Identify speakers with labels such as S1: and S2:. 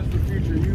S1: just for future.